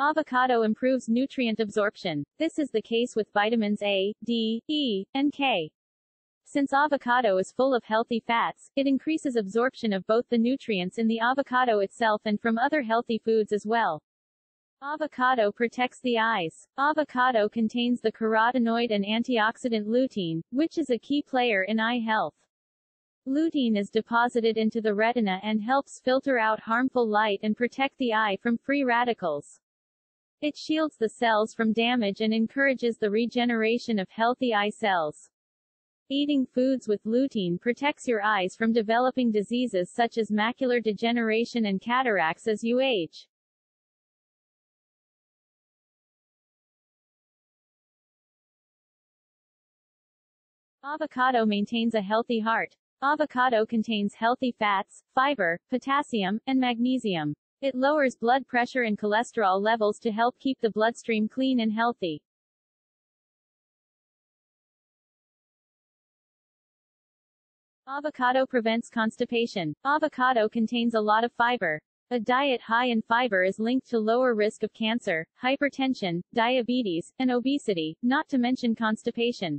Avocado improves nutrient absorption. This is the case with vitamins A, D, E, and K. Since avocado is full of healthy fats, it increases absorption of both the nutrients in the avocado itself and from other healthy foods as well. Avocado protects the eyes. Avocado contains the carotenoid and antioxidant lutein, which is a key player in eye health. Lutein is deposited into the retina and helps filter out harmful light and protect the eye from free radicals. It shields the cells from damage and encourages the regeneration of healthy eye cells. Eating foods with lutein protects your eyes from developing diseases such as macular degeneration and cataracts as you age. Avocado maintains a healthy heart. Avocado contains healthy fats, fiber, potassium, and magnesium. It lowers blood pressure and cholesterol levels to help keep the bloodstream clean and healthy. Avocado prevents constipation. Avocado contains a lot of fiber. A diet high in fiber is linked to lower risk of cancer, hypertension, diabetes, and obesity, not to mention constipation.